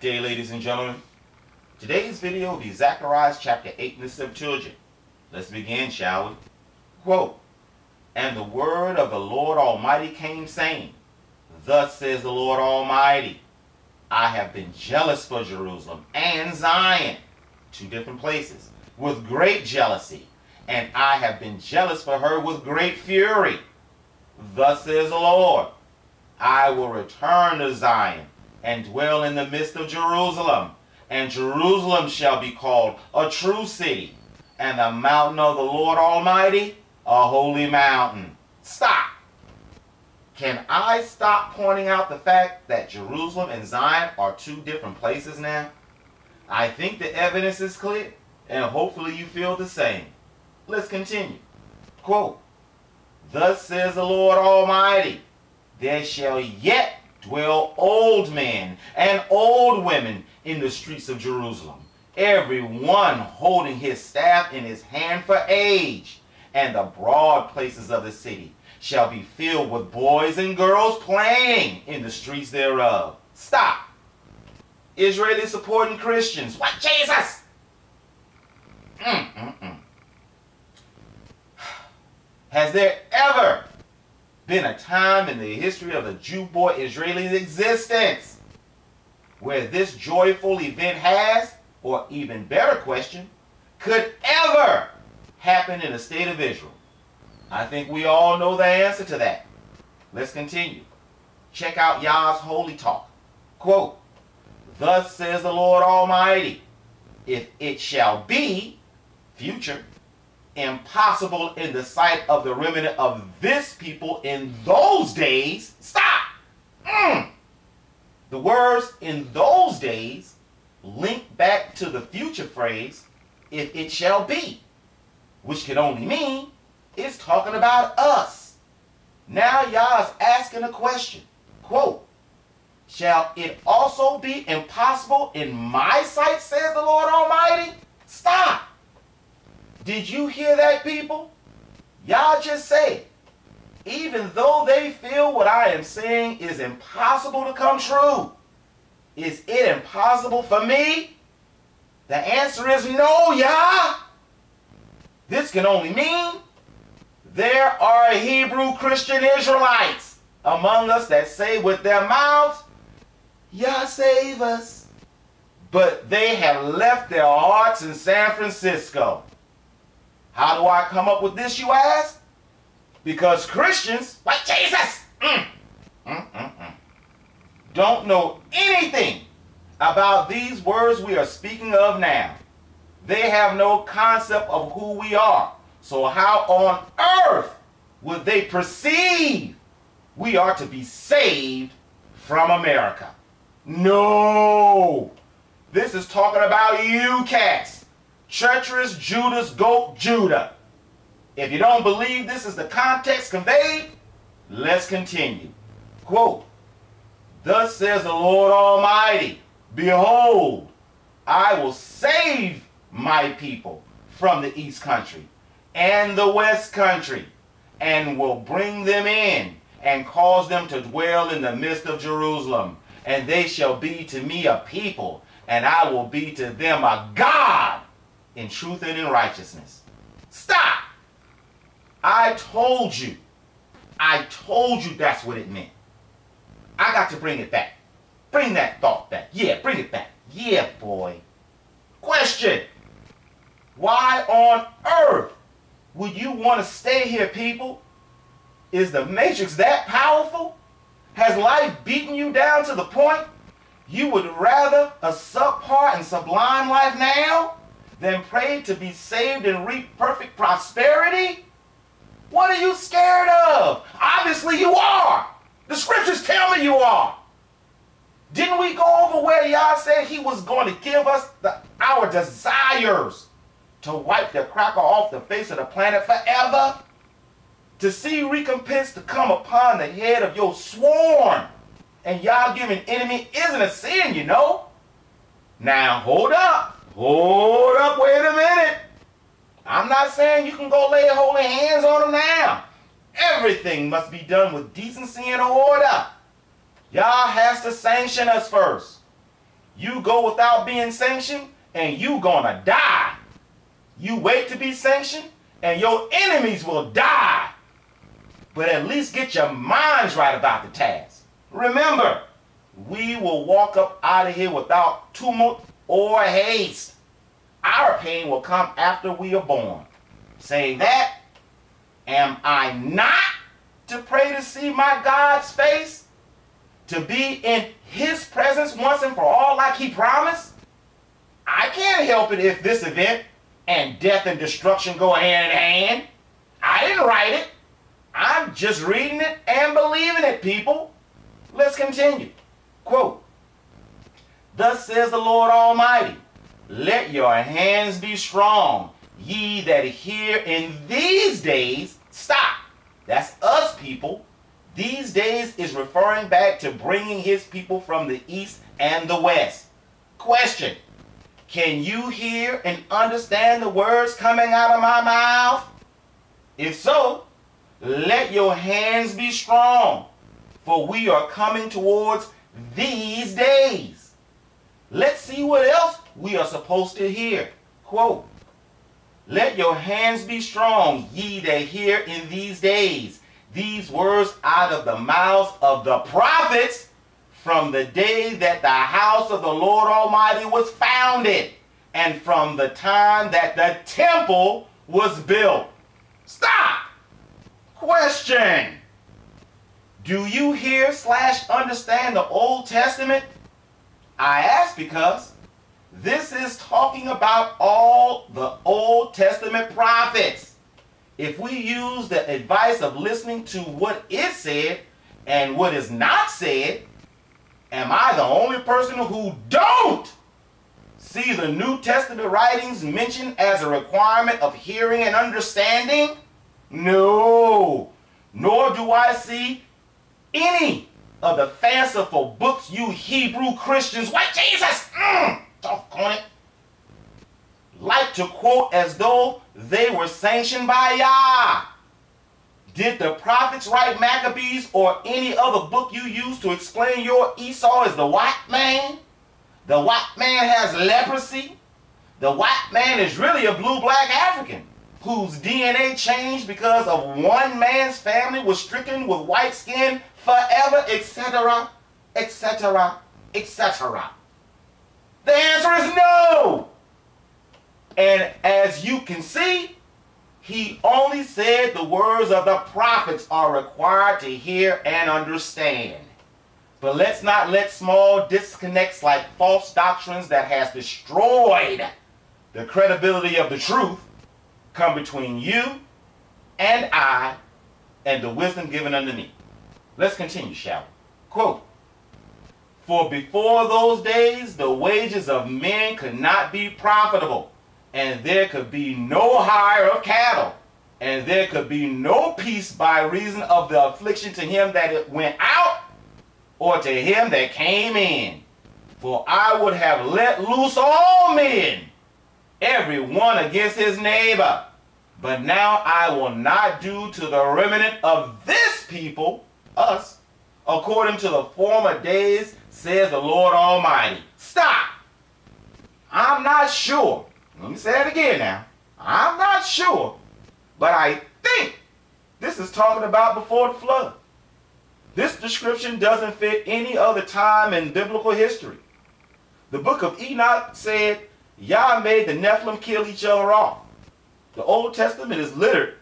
Day, ladies and gentlemen. Today's video will be Zechariah chapter 8 and the Septuagint. Let's begin, shall we? Quote, And the word of the Lord Almighty came, saying, Thus says the Lord Almighty, I have been jealous for Jerusalem and Zion, two different places, with great jealousy, and I have been jealous for her with great fury. Thus says the Lord, I will return to Zion and dwell in the midst of Jerusalem, and Jerusalem shall be called a true city, and the mountain of the Lord Almighty a holy mountain. Stop. Can I stop pointing out the fact that Jerusalem and Zion are two different places now? I think the evidence is clear, and hopefully you feel the same. Let's continue. Quote, Thus says the Lord Almighty, there shall yet dwell old men and old women in the streets of Jerusalem, every one holding his staff in his hand for age, and the broad places of the city shall be filled with boys and girls playing in the streets thereof. Stop. Israeli supporting Christians. What Jesus? Mm, mm, mm. Has there ever been a time in the history of the Jew boy Israeli's existence where this joyful event has, or even better question, could ever happen in the state of Israel? I think we all know the answer to that. Let's continue. Check out Yah's holy talk. Quote, Thus says the Lord Almighty, if it shall be, future, impossible in the sight of the remnant of this people in those days. Stop! Mm. The words in those days link back to the future phrase, if it shall be, which can only mean it's talking about us. Now Yah is asking a question. Quote, Shall it also be impossible in my sight, says the Lord Almighty? Stop. Did you hear that, people? Yah just say, even though they feel what I am saying is impossible to come true, is it impossible for me? The answer is no, y'all. This can only mean there are Hebrew Christian Israelites among us that say with their mouths, Yah save us. But they have left their hearts in San Francisco. How do I come up with this, you ask? Because Christians, like Jesus, mm, mm, mm, mm, don't know anything about these words we are speaking of now. They have no concept of who we are. So how on earth would they perceive we are to be saved from America? No! This is talking about you cats treacherous Judas goat Judah. If you don't believe this is the context conveyed, let's continue. Quote, Thus says the Lord Almighty, Behold, I will save my people from the east country and the west country, and will bring them in and cause them to dwell in the midst of Jerusalem. And they shall be to me a people, and I will be to them a God in truth and in righteousness. Stop! I told you. I told you that's what it meant. I got to bring it back. Bring that thought back. Yeah, bring it back. Yeah, boy. Question. Why on earth would you want to stay here, people? Is the matrix that powerful? Has life beaten you down to the point you would rather a subpar and sublime life now than pray to be saved and reap perfect prosperity? What are you scared of? Obviously you are. The scriptures tell me you are. Didn't we go over where Yah said he was going to give us the, our desires to wipe the cracker off the face of the planet forever? To see recompense to come upon the head of your sworn and Yah given enemy isn't a sin, you know. Now hold up. Hold up, wait a minute. I'm not saying you can go lay holy hands on them now. Everything must be done with decency and order. Yah has to sanction us first. You go without being sanctioned, and you gonna die. You wait to be sanctioned, and your enemies will die. But at least get your minds right about the task. Remember, we will walk up out of here without tumult or haste. Our pain will come after we are born. Saying that, am I not to pray to see my God's face? To be in his presence once and for all like he promised? I can't help it if this event and death and destruction go hand in hand. I didn't write it. I'm just reading it and believing it, people. Let's continue. Quote, Thus says the Lord Almighty, let your hands be strong, ye that hear in these days, stop. That's us people. These days is referring back to bringing his people from the east and the west. Question Can you hear and understand the words coming out of my mouth? If so, let your hands be strong, for we are coming towards these days. Let's see what else we are supposed to hear. Quote, Let your hands be strong, ye that hear in these days. These words out of the mouths of the prophets from the day that the house of the Lord Almighty was founded and from the time that the temple was built. Stop! Question. Do you hear slash understand the Old Testament? I ask because this is talking about all the Old Testament prophets. If we use the advice of listening to what is said and what is not said, am I the only person who don't see the New Testament writings mentioned as a requirement of hearing and understanding? No. Nor do I see any of the fanciful books you Hebrew Christians, white Jesus, mm, talk on it, like to quote as though they were sanctioned by Yah. Did the prophets write Maccabees or any other book you use to explain your Esau is the white man? The white man has leprosy. The white man is really a blue-black African whose DNA changed because of one man's family was stricken with white skin forever, etc., etc., etc. The answer is no. And as you can see, he only said the words of the prophets are required to hear and understand. But let's not let small disconnects like false doctrines that has destroyed the credibility of the truth come between you and I and the wisdom given me. Let's continue, shall we? Quote, For before those days the wages of men could not be profitable, and there could be no hire of cattle, and there could be no peace by reason of the affliction to him that it went out, or to him that came in. For I would have let loose all men, every one against his neighbor. But now I will not do to the remnant of this people, us, according to the former days, says the Lord Almighty. Stop! I'm not sure. Let me say it again now. I'm not sure, but I think this is talking about before the flood. This description doesn't fit any other time in biblical history. The book of Enoch said Yah made the Nephilim kill each other off. The Old Testament is littered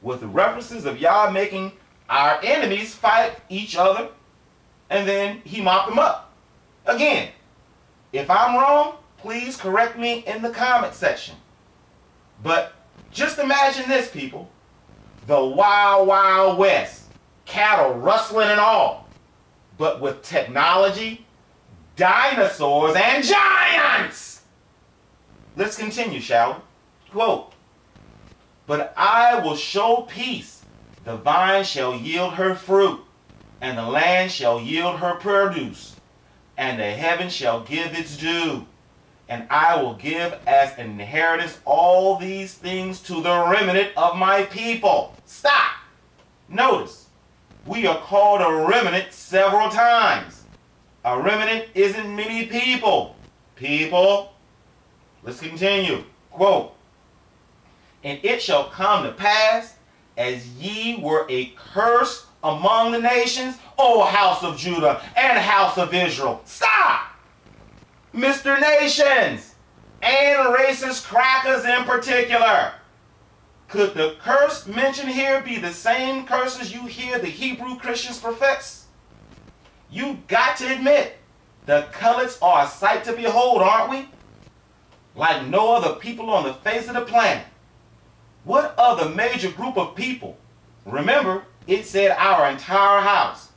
with references of Yah making our enemies fight each other, and then he mopped them up. Again, if I'm wrong, please correct me in the comment section. But just imagine this, people. The wild, wild west. Cattle rustling and all. But with technology, dinosaurs, and giants. Let's continue, shall we? Quote, but I will show peace. The vine shall yield her fruit, and the land shall yield her produce, and the heaven shall give its due. And I will give as an inheritance all these things to the remnant of my people. Stop. Notice, we are called a remnant several times. A remnant isn't many people. People, let's continue. Quote, And it shall come to pass, as ye were a curse among the nations, O house of Judah and house of Israel. Stop! Mr. Nations and racist crackers in particular. Could the curse mentioned here be the same curses you hear the Hebrew Christians profess? You got to admit, the Cullets are a sight to behold, aren't we? Like no other people on the face of the planet. What other major group of people, remember, it said our entire house,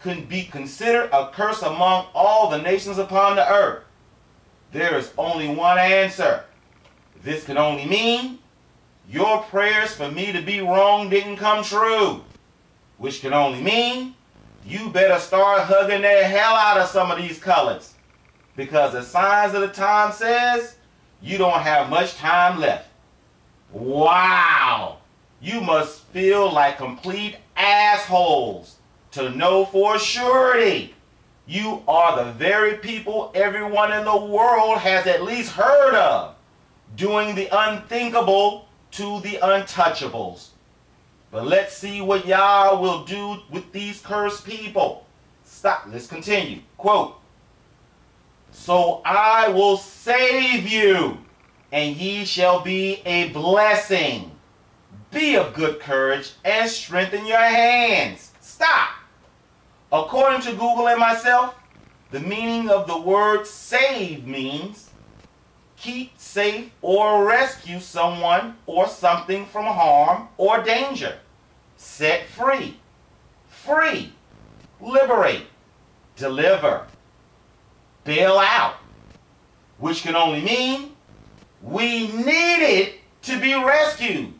could be considered a curse among all the nations upon the earth? There is only one answer. This can only mean your prayers for me to be wrong didn't come true. Which can only mean you better start hugging the hell out of some of these colors. Because the signs of the time says you don't have much time left. Wow! You must feel like complete assholes to know for surety you are the very people everyone in the world has at least heard of, doing the unthinkable to the untouchables. But let's see what Yah will do with these cursed people. Stop. Let's continue. Quote. So I will save you, and ye shall be a blessing. Be of good courage and strengthen your hands. Stop. According to Google and myself, the meaning of the word save means keep safe or rescue someone or something from harm or danger. Set free, free, liberate, deliver, bail out, which can only mean we needed to be rescued,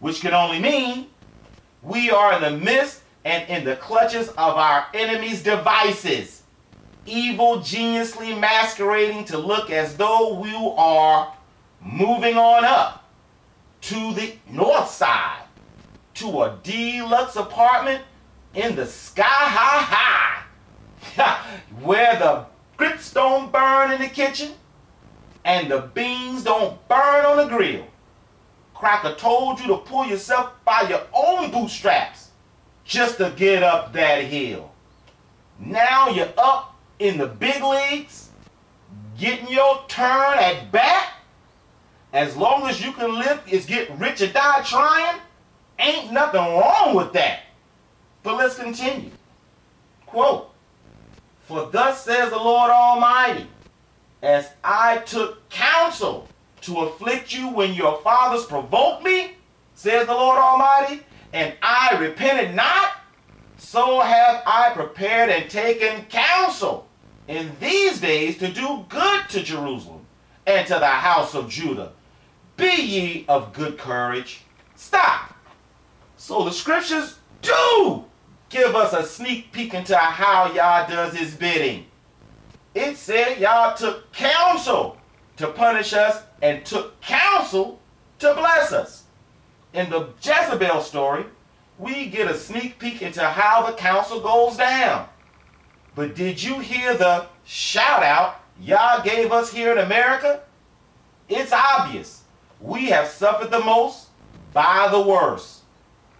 which can only mean we are in the midst and in the clutches of our enemy's devices, evil geniusly masquerading to look as though we are moving on up to the north side to a deluxe apartment in the sky high high. Where the grits don't burn in the kitchen and the beans don't burn on the grill. Cracker told you to pull yourself by your own bootstraps just to get up that hill. Now you're up in the big leagues, getting your turn at bat. As long as you can live is get rich or die trying, ain't nothing wrong with that. But let's continue. Quote, For thus says the Lord Almighty, as I took counsel to afflict you when your fathers provoked me, says the Lord Almighty, and I repented not, so have I prepared and taken counsel in these days to do good to Jerusalem and to the house of Judah. Be ye of good courage. Stop. So the scriptures do give us a sneak peek into how Yah does his bidding. It said Yah took counsel to punish us and took counsel to bless us. In the Jezebel story, we get a sneak peek into how the council goes down. But did you hear the shout out Yah gave us here in America? It's obvious. We have suffered the most by the worst.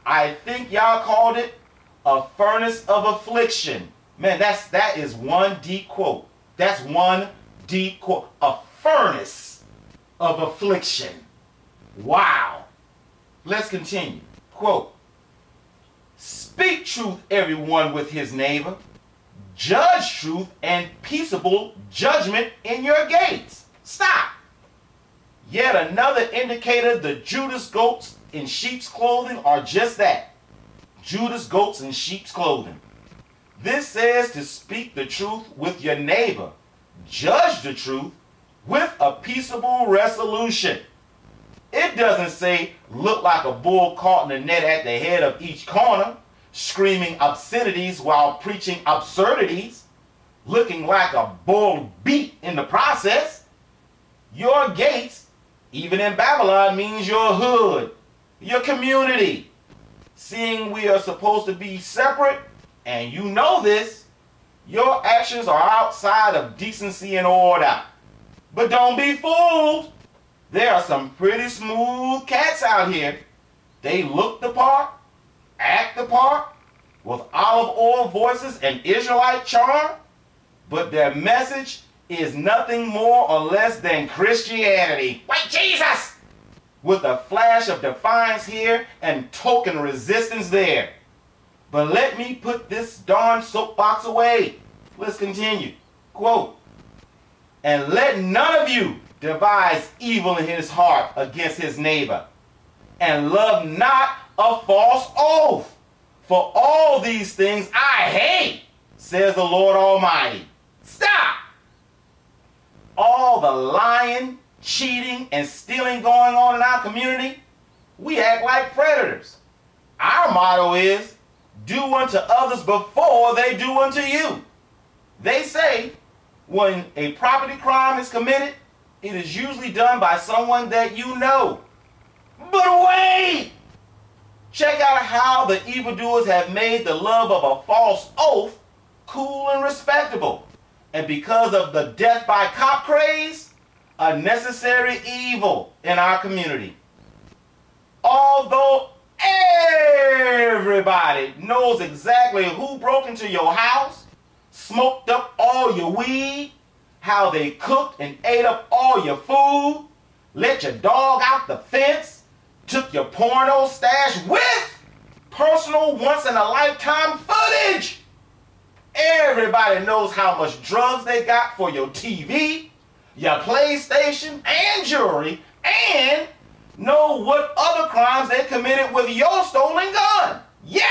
I think Yah called it a furnace of affliction. Man, that's that is one deep quote. That's one deep quote. A furnace of affliction. Wow. Let's continue. Quote, Speak truth, everyone, with his neighbor. Judge truth and peaceable judgment in your gates. Stop. Yet another indicator the Judas goats in sheep's clothing are just that. Judas goats in sheep's clothing. This says to speak the truth with your neighbor. Judge the truth with a peaceable resolution. It doesn't say look like a bull caught in a net at the head of each corner, screaming obscenities while preaching absurdities, looking like a bull beat in the process. Your gates, even in Babylon, means your hood, your community. Seeing we are supposed to be separate, and you know this, your actions are outside of decency and order. But don't be fooled. There are some pretty smooth cats out here. They look the part, act the part, with olive oil voices and Israelite charm, but their message is nothing more or less than Christianity. White Jesus! With a flash of defiance here and token resistance there. But let me put this darn soapbox away. Let's continue. Quote, and let none of you devise evil in his heart against his neighbor, and love not a false oath. For all these things I hate, says the Lord Almighty. Stop! All the lying, cheating, and stealing going on in our community, we act like predators. Our motto is, do unto others before they do unto you. They say, when a property crime is committed, it is usually done by someone that you know. But wait! Check out how the evildoers have made the love of a false oath cool and respectable. And because of the death by cop craze, a necessary evil in our community. Although everybody knows exactly who broke into your house, smoked up all your weed, how they cooked and ate up all your food, let your dog out the fence, took your porno stash with personal once in a lifetime footage. Everybody knows how much drugs they got for your TV, your PlayStation, and jewelry, and know what other crimes they committed with your stolen gun. Yeah!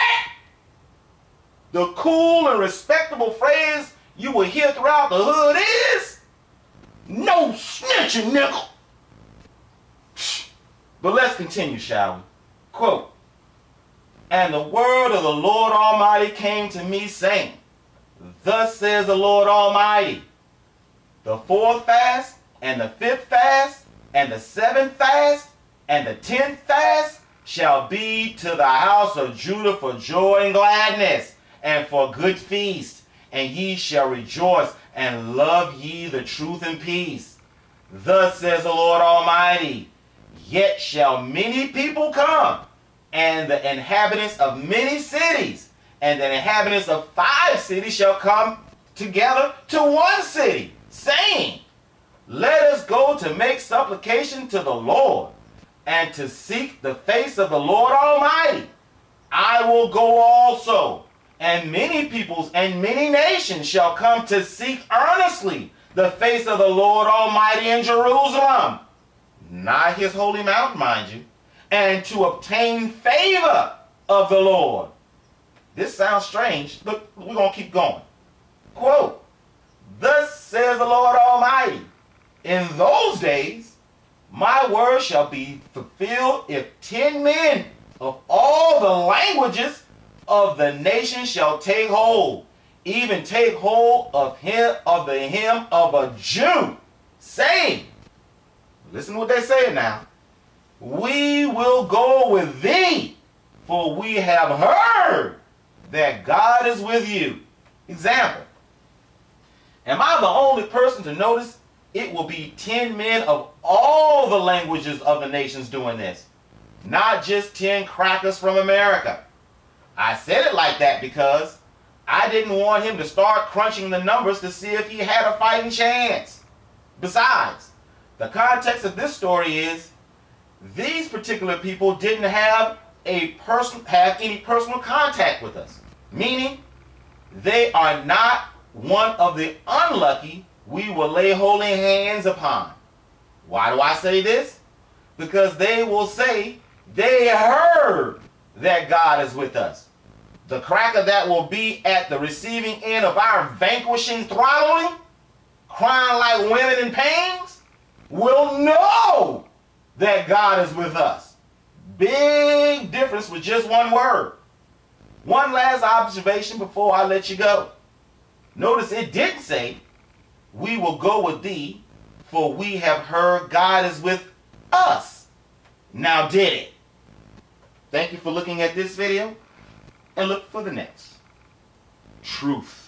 The cool and respectable phrase you will hear throughout the hood is, no snitching, nickel. But let's continue, shall we? Quote, And the word of the Lord Almighty came to me, saying, Thus says the Lord Almighty, the fourth fast, and the fifth fast, and the seventh fast, and the tenth fast shall be to the house of Judah for joy and gladness, and for good feast, and ye shall rejoice and love ye the truth and peace. Thus says the Lord Almighty, Yet shall many people come, and the inhabitants of many cities, and the inhabitants of five cities shall come together to one city, saying, Let us go to make supplication to the Lord, and to seek the face of the Lord Almighty. I will go also, and many peoples and many nations shall come to seek earnestly the face of the Lord Almighty in Jerusalem not his holy mountain, mind you, and to obtain favor of the Lord. This sounds strange. Look, we're going to keep going. Quote, Thus says the Lord Almighty, in those days my word shall be fulfilled if ten men of all the languages of the nation shall take hold, even take hold of him of the hem of a Jew, saying, Listen to what they say now. We will go with thee, for we have heard that God is with you. Example. Am I the only person to notice it will be 10 men of all the languages of the nations doing this? Not just 10 crackers from America. I said it like that because I didn't want him to start crunching the numbers to see if he had a fighting chance. Besides, the context of this story is these particular people didn't have a person have any personal contact with us. Meaning they are not one of the unlucky we will lay holy hands upon. Why do I say this? Because they will say they heard that God is with us. The cracker that will be at the receiving end of our vanquishing throttling, crying like women in pains, will know that God is with us. Big difference with just one word. One last observation before I let you go. Notice it didn't say, We will go with thee, for we have heard God is with us. Now did it. Thank you for looking at this video, and look for the next. Truth.